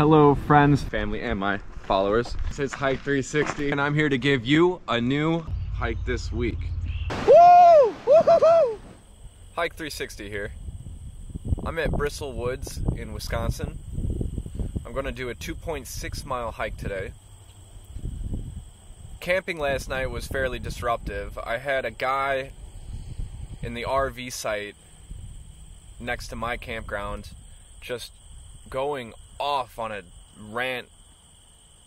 Hello friends, family, and my followers. This is Hike 360 and I'm here to give you a new hike this week. Woo! Hike 360 here. I'm at Bristol Woods in Wisconsin. I'm gonna do a 2.6 mile hike today. Camping last night was fairly disruptive. I had a guy in the RV site next to my campground just going off on a rant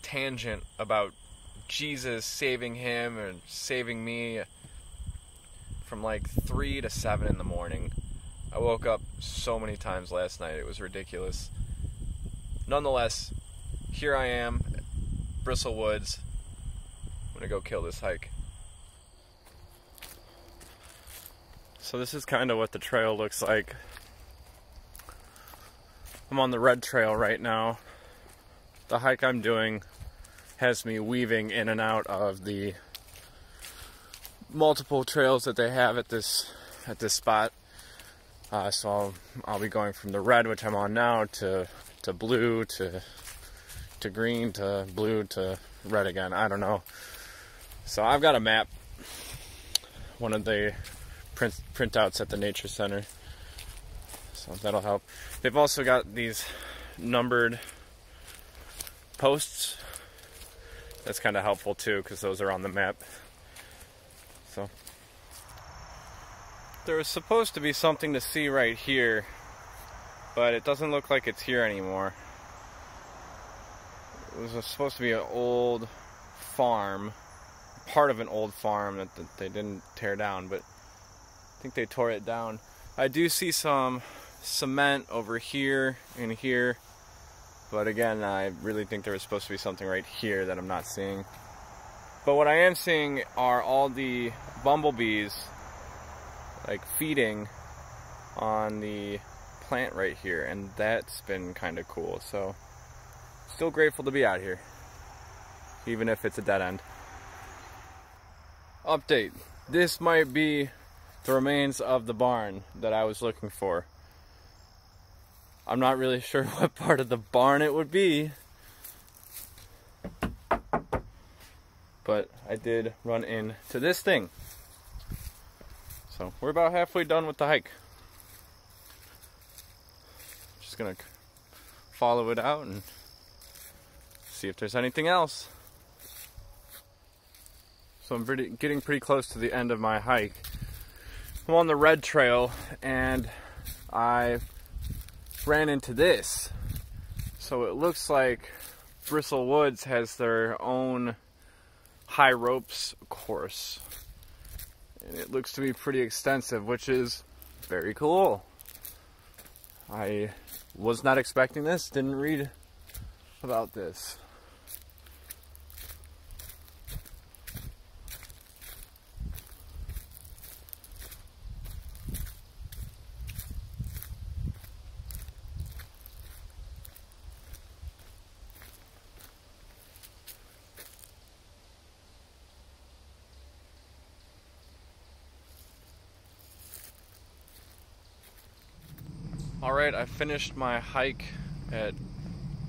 tangent about Jesus saving him and saving me from like 3 to 7 in the morning. I woke up so many times last night, it was ridiculous. Nonetheless, here I am, Bristol Woods. I'm gonna go kill this hike. So, this is kind of what the trail looks like. I'm on the red trail right now. The hike I'm doing has me weaving in and out of the multiple trails that they have at this at this spot. Uh, so I'll, I'll be going from the red, which I'm on now, to to blue, to to green, to blue, to red again. I don't know. So I've got a map, one of the print printouts at the Nature Center. So that'll help. They've also got these numbered posts. That's kind of helpful too, because those are on the map. So there was supposed to be something to see right here, but it doesn't look like it's here anymore. It was supposed to be an old farm, part of an old farm that, that they didn't tear down, but I think they tore it down. I do see some cement over here and here. But again, I really think there was supposed to be something right here that I'm not seeing. But what I am seeing are all the bumblebees like feeding on the plant right here and that's been kind of cool. So still grateful to be out here even if it's a dead end. Update. This might be the remains of the barn that I was looking for. I'm not really sure what part of the barn it would be. But I did run into this thing. So we're about halfway done with the hike. Just gonna follow it out and see if there's anything else. So I'm pretty, getting pretty close to the end of my hike. I'm on the red trail and I ran into this. So it looks like Bristol Woods has their own high ropes course. And it looks to be pretty extensive, which is very cool. I was not expecting this, didn't read about this. All right, I finished my hike at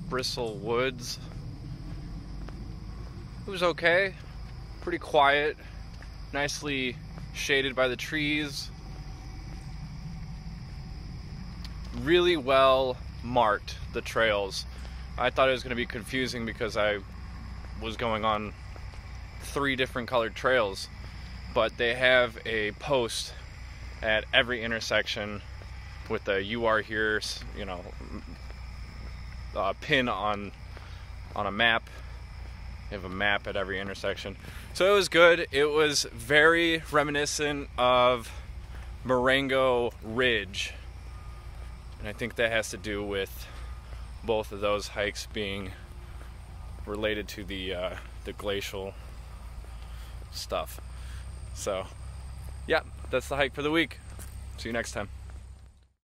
Bristol Woods. It was okay, pretty quiet, nicely shaded by the trees. Really well marked, the trails. I thought it was going to be confusing because I was going on three different colored trails, but they have a post at every intersection with the "You are here," you know, uh, pin on on a map. You have a map at every intersection, so it was good. It was very reminiscent of Marengo Ridge, and I think that has to do with both of those hikes being related to the uh, the glacial stuff. So, yeah, that's the hike for the week. See you next time.